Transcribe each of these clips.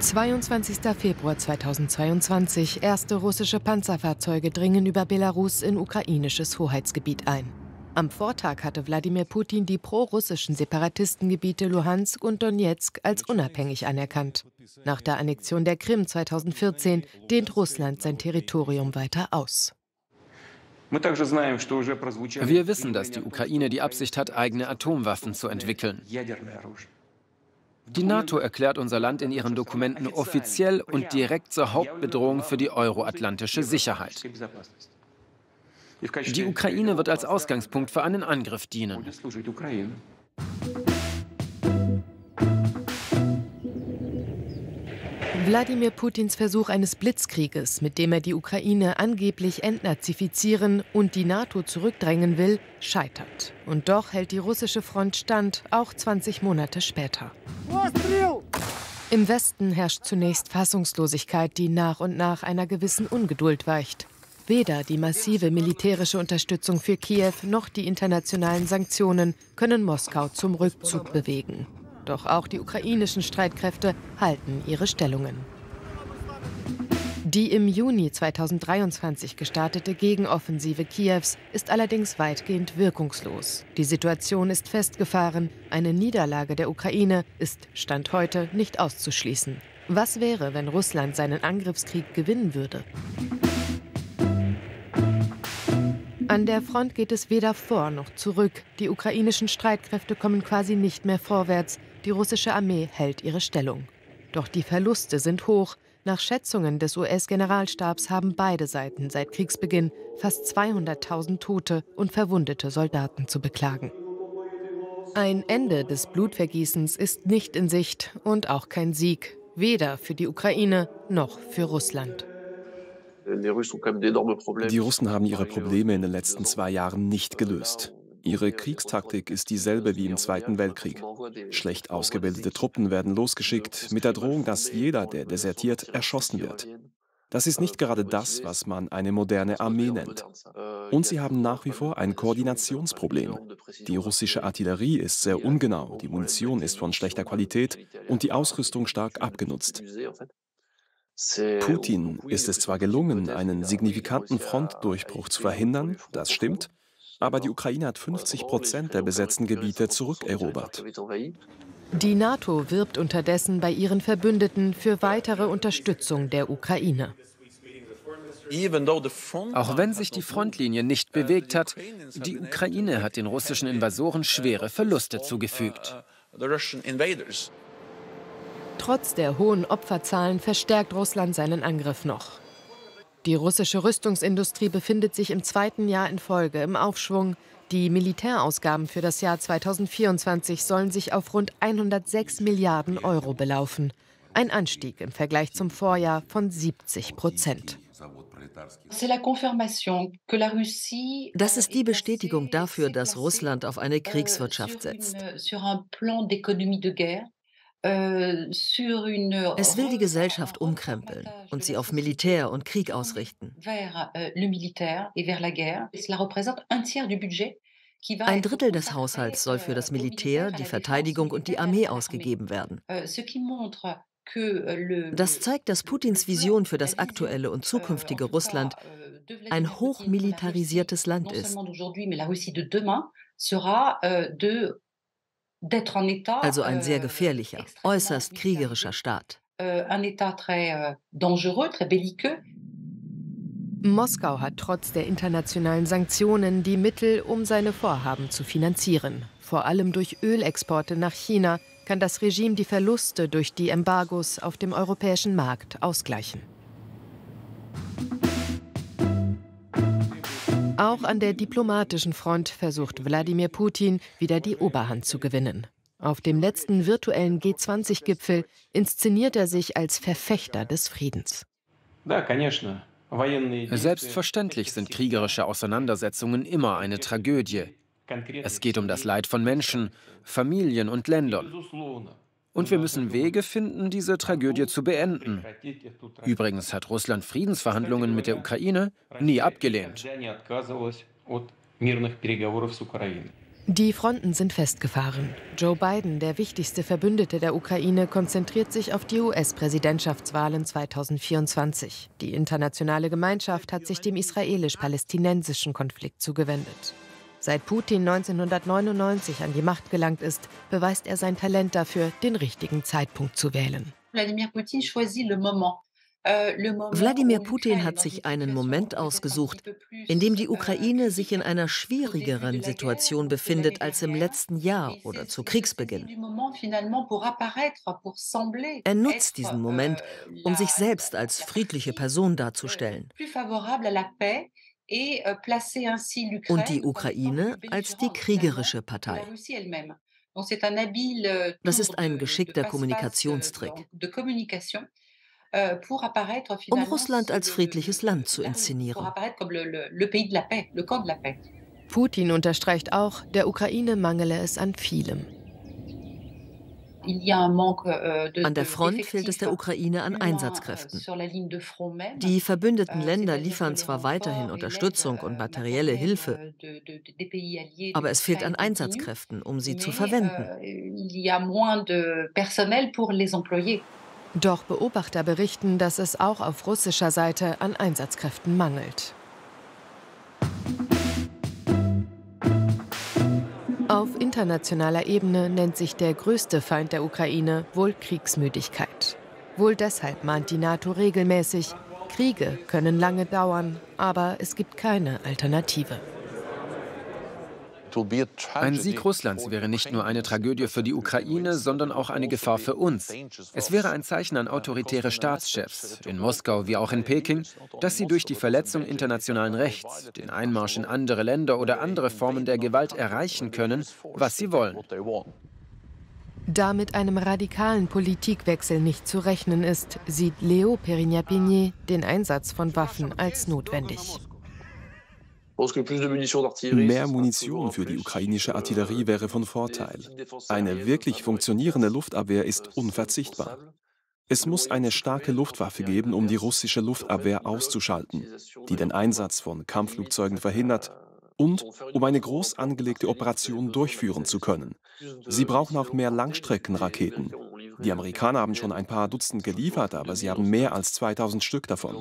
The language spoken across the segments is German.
22. Februar 2022. Erste russische Panzerfahrzeuge dringen über Belarus in ukrainisches Hoheitsgebiet ein. Am Vortag hatte Wladimir Putin die prorussischen Separatistengebiete Luhansk und Donetsk als unabhängig anerkannt. Nach der Annexion der Krim 2014 dehnt Russland sein Territorium weiter aus. Wir wissen, dass die Ukraine die Absicht hat, eigene Atomwaffen zu entwickeln. Die NATO erklärt unser Land in ihren Dokumenten offiziell und direkt zur Hauptbedrohung für die euroatlantische Sicherheit. Die Ukraine wird als Ausgangspunkt für einen Angriff dienen. Wladimir Putins Versuch eines Blitzkrieges, mit dem er die Ukraine angeblich entnazifizieren und die NATO zurückdrängen will, scheitert. Und doch hält die russische Front stand, auch 20 Monate später. Im Westen herrscht zunächst Fassungslosigkeit, die nach und nach einer gewissen Ungeduld weicht. Weder die massive militärische Unterstützung für Kiew noch die internationalen Sanktionen können Moskau zum Rückzug bewegen. Doch auch die ukrainischen Streitkräfte halten ihre Stellungen. Die im Juni 2023 gestartete Gegenoffensive Kiews ist allerdings weitgehend wirkungslos. Die Situation ist festgefahren. Eine Niederlage der Ukraine ist Stand heute nicht auszuschließen. Was wäre, wenn Russland seinen Angriffskrieg gewinnen würde? An der Front geht es weder vor noch zurück. Die ukrainischen Streitkräfte kommen quasi nicht mehr vorwärts. Die russische Armee hält ihre Stellung. Doch die Verluste sind hoch. Nach Schätzungen des US-Generalstabs haben beide Seiten seit Kriegsbeginn fast 200.000 tote und verwundete Soldaten zu beklagen. Ein Ende des Blutvergießens ist nicht in Sicht und auch kein Sieg, weder für die Ukraine noch für Russland. Die Russen haben ihre Probleme in den letzten zwei Jahren nicht gelöst. Ihre Kriegstaktik ist dieselbe wie im Zweiten Weltkrieg. Schlecht ausgebildete Truppen werden losgeschickt mit der Drohung, dass jeder, der desertiert, erschossen wird. Das ist nicht gerade das, was man eine moderne Armee nennt. Und sie haben nach wie vor ein Koordinationsproblem. Die russische Artillerie ist sehr ungenau, die Munition ist von schlechter Qualität und die Ausrüstung stark abgenutzt. Putin ist es zwar gelungen, einen signifikanten Frontdurchbruch zu verhindern, das stimmt, aber die Ukraine hat 50 Prozent der besetzten Gebiete zurückerobert. Die NATO wirbt unterdessen bei ihren Verbündeten für weitere Unterstützung der Ukraine. Auch wenn sich die Frontlinie nicht bewegt hat, die Ukraine hat den russischen Invasoren schwere Verluste zugefügt. Trotz der hohen Opferzahlen verstärkt Russland seinen Angriff noch. Die russische Rüstungsindustrie befindet sich im zweiten Jahr in Folge im Aufschwung. Die Militärausgaben für das Jahr 2024 sollen sich auf rund 106 Milliarden Euro belaufen. Ein Anstieg im Vergleich zum Vorjahr von 70 Prozent. Das ist die Bestätigung dafür, dass Russland auf eine Kriegswirtschaft setzt. Euh, es will die Gesellschaft umkrempeln und sie auf Militär und Krieg ausrichten. Euh, Ein Drittel des Haushalts soll für das Militär, die Verteidigung und die Armee ausgegeben werden. Euh, das zeigt, dass Putins Vision für das aktuelle und zukünftige Russland ein hochmilitarisiertes Land ist. Also ein sehr euh, gefährlicher, äußerst kriegerischer Staat. Euh, euh, Moskau hat trotz der internationalen Sanktionen die Mittel, um seine Vorhaben zu finanzieren. Vor allem durch Ölexporte nach China kann das Regime die Verluste durch die Embargos auf dem europäischen Markt ausgleichen. Auch an der diplomatischen Front versucht Wladimir Putin wieder die Oberhand zu gewinnen. Auf dem letzten virtuellen G20-Gipfel inszeniert er sich als Verfechter des Friedens. Selbstverständlich sind kriegerische Auseinandersetzungen immer eine Tragödie. Es geht um das Leid von Menschen, Familien und Ländern. Und wir müssen Wege finden, diese Tragödie zu beenden. Übrigens hat Russland Friedensverhandlungen mit der Ukraine nie abgelehnt. Die Fronten sind festgefahren. Joe Biden, der wichtigste Verbündete der Ukraine, konzentriert sich auf die US-Präsidentschaftswahlen 2024. Die internationale Gemeinschaft hat sich dem israelisch-palästinensischen Konflikt zugewendet. Seit Putin 1999 an die Macht gelangt ist, beweist er sein Talent dafür, den richtigen Zeitpunkt zu wählen. Wladimir Putin choisit le moment. Äh, Wladimir Putin hat sich einen Moment ausgesucht, in dem die Ukraine sich in einer schwierigeren Situation befindet als im letzten Jahr oder zu Kriegsbeginn. Er nutzt diesen Moment, euh, um sich selbst als friedliche Person darzustellen. Und die Ukraine als die kriegerische Partei. Das ist ein geschickter Kommunikationstrick. Um Russland als friedliches Land zu inszenieren. Putin unterstreicht auch, der Ukraine mangele es an vielem. Euh, an der Front fehlt es der Ukraine an Einsatzkräften. Euh, Die verbündeten Länder liefern zwar weiterhin Unterstützung und materielle Hilfe, aber es fehlt an Einsatzkräften, um sie zu verwenden. Doch Beobachter berichten, dass es auch auf russischer Seite an Einsatzkräften mangelt. Auf internationaler Ebene nennt sich der größte Feind der Ukraine wohl Kriegsmüdigkeit. Wohl deshalb mahnt die NATO regelmäßig, Kriege können lange dauern, aber es gibt keine Alternative. Ein Sieg Russlands wäre nicht nur eine Tragödie für die Ukraine, sondern auch eine Gefahr für uns. Es wäre ein Zeichen an autoritäre Staatschefs, in Moskau wie auch in Peking, dass sie durch die Verletzung internationalen Rechts, den Einmarsch in andere Länder oder andere Formen der Gewalt erreichen können, was sie wollen. Da mit einem radikalen Politikwechsel nicht zu rechnen ist, sieht Leo Perignapigny den Einsatz von Waffen als notwendig. Mehr Munition für die ukrainische Artillerie wäre von Vorteil. Eine wirklich funktionierende Luftabwehr ist unverzichtbar. Es muss eine starke Luftwaffe geben, um die russische Luftabwehr auszuschalten, die den Einsatz von Kampfflugzeugen verhindert und um eine groß angelegte Operation durchführen zu können. Sie brauchen auch mehr Langstreckenraketen. Die Amerikaner haben schon ein paar Dutzend geliefert, aber sie haben mehr als 2000 Stück davon.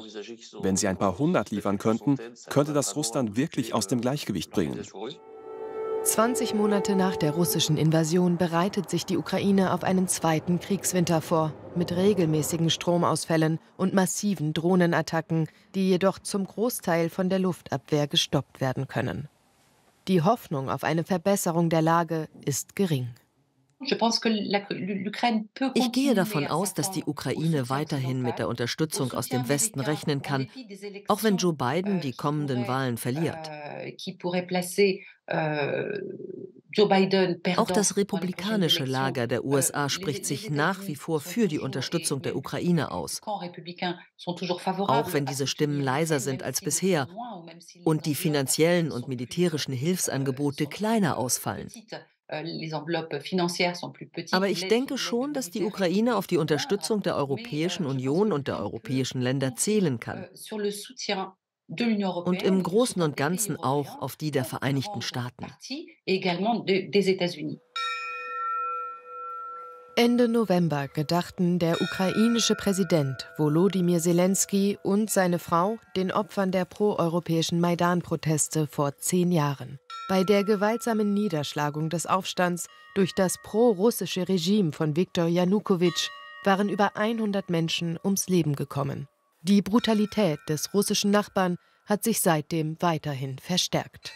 Wenn sie ein paar hundert liefern könnten, könnte das Russland wirklich aus dem Gleichgewicht bringen. 20 Monate nach der russischen Invasion bereitet sich die Ukraine auf einen zweiten Kriegswinter vor, mit regelmäßigen Stromausfällen und massiven Drohnenattacken, die jedoch zum Großteil von der Luftabwehr gestoppt werden können. Die Hoffnung auf eine Verbesserung der Lage ist gering. Ich gehe davon aus, dass die Ukraine weiterhin mit der Unterstützung aus dem Westen rechnen kann, auch wenn Joe Biden euh, die kommenden Wahlen verliert. Euh, auch das republikanische Lager der euh, USA spricht sich nach wie vor für die Unterstützung der Ukraine aus, auch wenn diese Stimmen leiser sind als bisher und die finanziellen und militärischen Hilfsangebote kleiner ausfallen. Euh, Aber ich denke schon, dass die Ukraine auf die Unterstützung der Europäischen euh, Union und der europäischen Länder zählen kann. Und im Großen und Ganzen auch auf die der Vereinigten Staaten. Ende November gedachten der ukrainische Präsident Volodymyr Zelensky und seine Frau den Opfern der proeuropäischen Maidan-Proteste vor zehn Jahren. Bei der gewaltsamen Niederschlagung des Aufstands durch das pro-russische Regime von Viktor Janukowitsch waren über 100 Menschen ums Leben gekommen. Die Brutalität des russischen Nachbarn hat sich seitdem weiterhin verstärkt.